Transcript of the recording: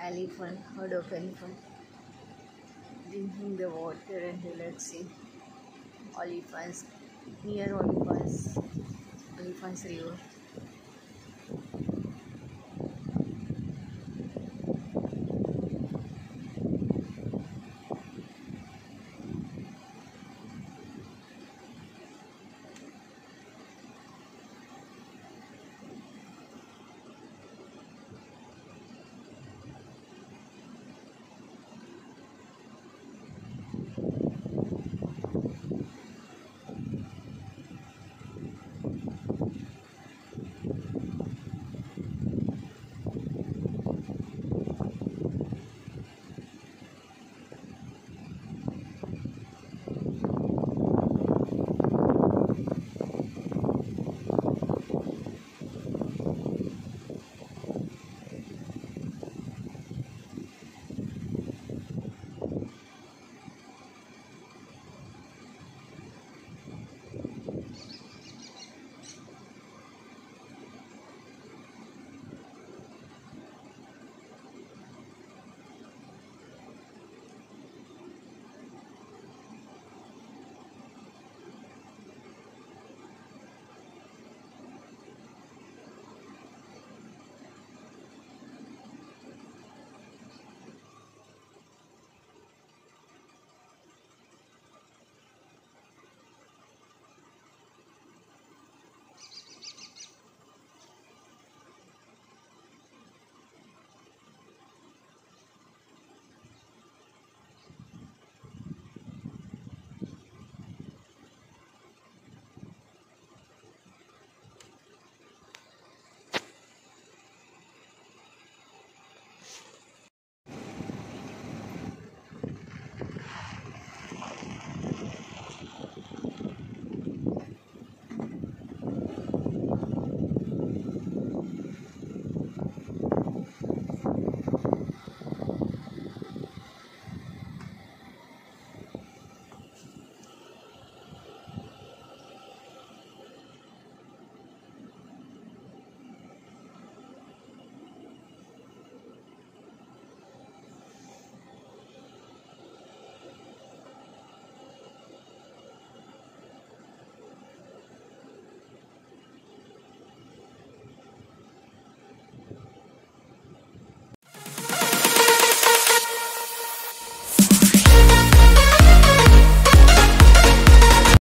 elephant, herd of elephant drinking the water and relaxing. Elephants, near olifants, olifants River.